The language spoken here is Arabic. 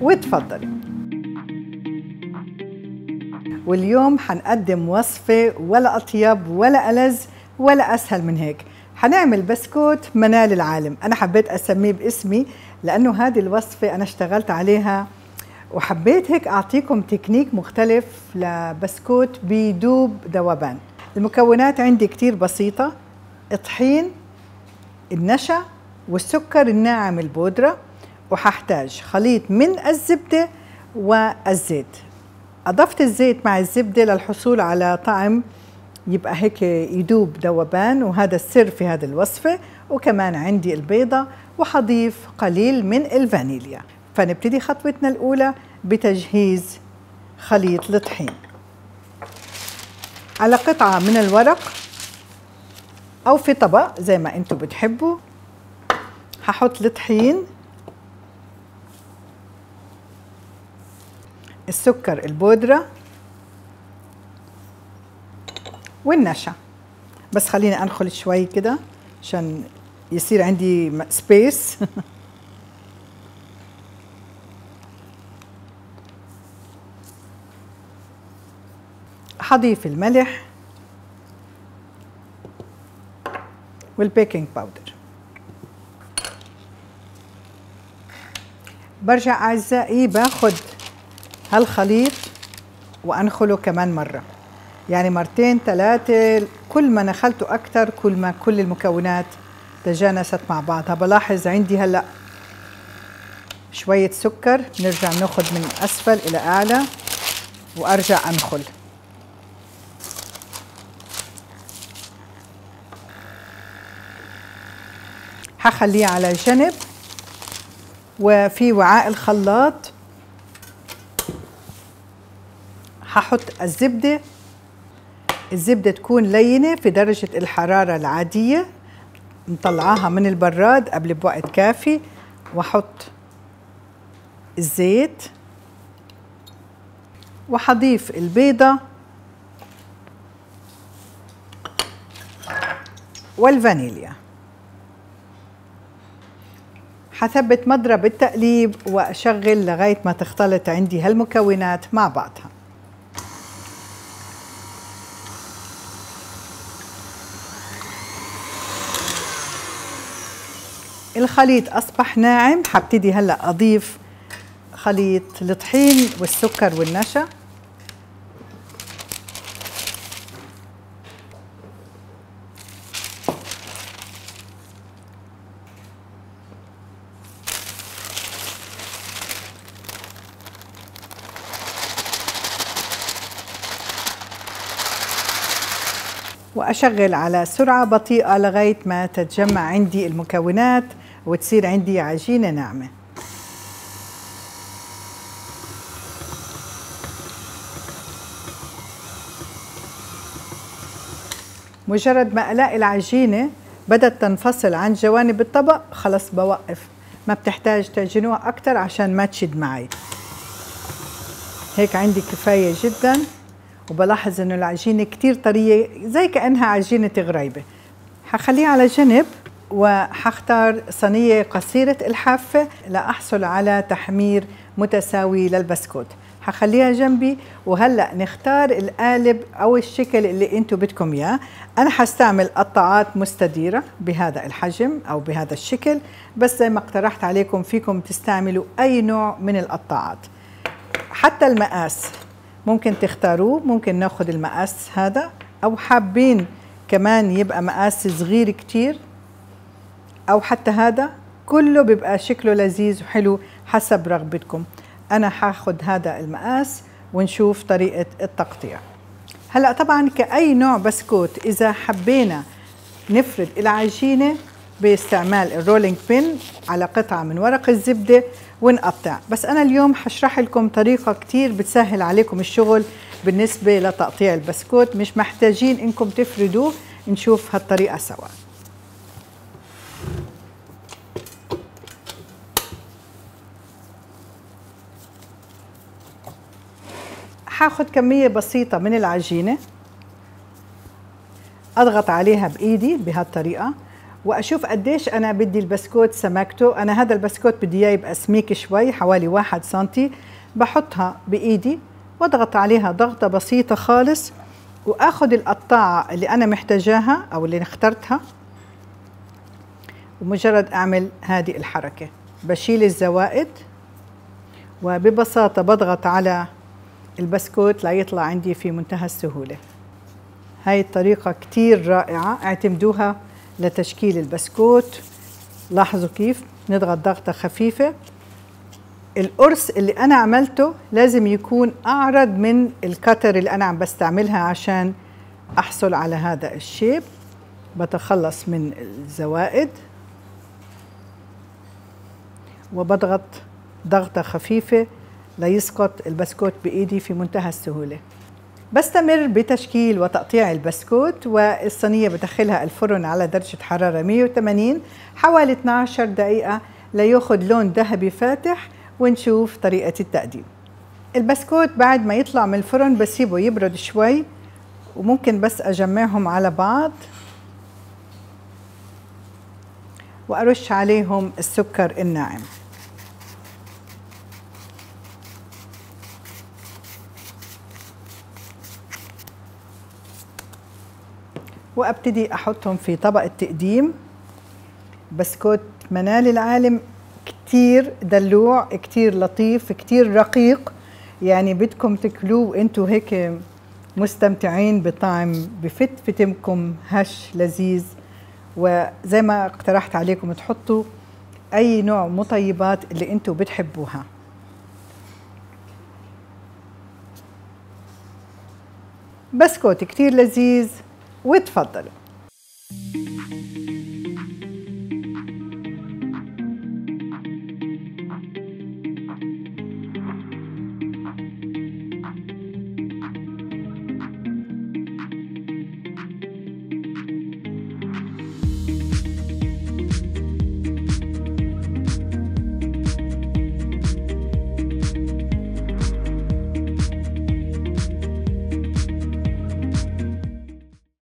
وتفضلي. واليوم حنقدم وصفة ولا أطيب ولا ألذ ولا أسهل من هيك. حنعمل بسكوت منال العالم. أنا حبيت أسميه باسمي لأنه هذه الوصفة أنا اشتغلت عليها وحبيت هيك أعطيكم تكنيك مختلف لبسكوت بيدوب ذوبان المكونات عندي كتير بسيطة. طحين النشا والسكر الناعم البودرة وححتاج خليط من الزبدة والزيت. أضفت الزيت مع الزبدة للحصول على طعم يبقى هيك يدوب ذوبان وهذا السر في هذه الوصفة. وكمان عندي البيضة وحضيف قليل من الفانيليا. فنبتدي خطوتنا الأولى بتجهيز خليط الطحين. على قطعة من الورق أو في طبق زي ما أنتم بتحبوا. هحط الطحين السكر البودرة والنشا. بس خليني أنخل شوي كده عشان يصير عندي سبيس حضيف الملح وال baking powder برجع أعزائي باخد هالخليط وأنخله كمان مرة. يعني مرتين ثلاثة كل ما نخلته أكثر كل ما كل المكونات تجانست مع بعضها بلاحظ عندي هلأ شوية سكر. نرجع ناخد من أسفل إلى أعلى وأرجع أنخل. حخليه على جنب. وفي وعاء الخلاط. ححط الزبدة. الزبدة تكون لينة في درجة الحرارة العادية. نطلعاها من البراد قبل بوقت كافي. وأحط الزيت. وحضيف البيضة. والفانيليا. حثبت مضرب التقليب وأشغل لغاية ما تختلط عندي هالمكونات مع بعضها. الخليط أصبح ناعم. حبتدي هلأ أضيف خليط الطحين والسكر والنشا. وأشغل على سرعة بطيئة لغاية ما تتجمع عندي المكونات وتصير عندي عجينة ناعمة. مجرد ما ألاقي العجينة بدت تنفصل عن جوانب الطبق خلص بوقف. ما بتحتاج تعجنوها أكثر عشان ما تشد معي. هيك عندي كفاية جدا. وبلاحظ إنه العجينة كتير طرية زي كأنها عجينة غريبة. حخليها على جنب وحختار صينية قصيرة الحافة لأحصل على تحمير متساوي للبسكوت. حخليها جنبي وهلأ نختار القالب أو الشكل اللي أنتم بدكم إياه. أنا حستعمل قطعات مستديرة بهذا الحجم أو بهذا الشكل بس زي ما اقترحت عليكم فيكم تستعملوا أي نوع من القطاعات حتى المقاس. ممكن تختاروه ممكن ناخد المقاس هذا. أو حابين كمان يبقى مقاس صغير كتير. أو حتى هذا كله بيبقى شكله لذيذ وحلو حسب رغبتكم. أنا حاخد هذا المقاس ونشوف طريقة التقطيع. هلأ طبعا كأي نوع بسكوت إذا حبينا نفرد العجينة باستعمال الرولينج بين على قطعة من ورق الزبدة ونقطع بس أنا اليوم حشرح لكم طريقة كتير بتسهل عليكم الشغل بالنسبة لتقطيع البسكوت. مش محتاجين إنكم تفردوه نشوف هالطريقة سوا. حاخد كمية بسيطة من العجينة أضغط عليها بإيدي بهالطريقة. وأشوف قديش أنا بدي البسكوت سمكته. أنا هذا البسكوت بدي إياه يبقى سميك شوي حوالي واحد سنتي. بحطها بإيدي واضغط عليها ضغطة بسيطة خالص وآخذ القطاعة اللي أنا محتاجاها أو اللي اخترتها ومجرد أعمل هذه الحركة. بشيل الزوائد وببساطة بضغط على البسكوت ليطلع عندي في منتهى السهولة. هاي الطريقة كتير رائعة اعتمدوها لتشكيل البسكوت. لاحظوا كيف؟ نضغط ضغطة خفيفة. القرص اللي أنا عملته لازم يكون أعرض من الكتر اللي أنا عم بستعملها عشان أحصل على هذا الشيب. بتخلص من الزوائد. وبضغط ضغطة خفيفة ليسقط البسكوت بإيدي في منتهى السهولة. بستمر بتشكيل وتقطيع البسكوت والصينية بدخلها الفرن على درجة حرارة 180 حوالي 12 دقيقة ليأخذ لون ذهبي فاتح ونشوف طريقة التقديم. البسكوت بعد ما يطلع من الفرن بسيبه يبرد شوي وممكن بس أجمعهم على بعض وأرش عليهم السكر الناعم. وأبتدي أحطهم في طبق التقديم. بسكوت منال العالم كتير دلوع كتير لطيف كتير رقيق. يعني بدكم تاكلوه وأنتوا هيك مستمتعين بطعم بفت في تمكم هش لذيذ. وزي ما اقترحت عليكم تحطوا أي نوع مطيبات اللي أنتوا بتحبوها. بسكوت كتير لذيذ. وتفضلوا.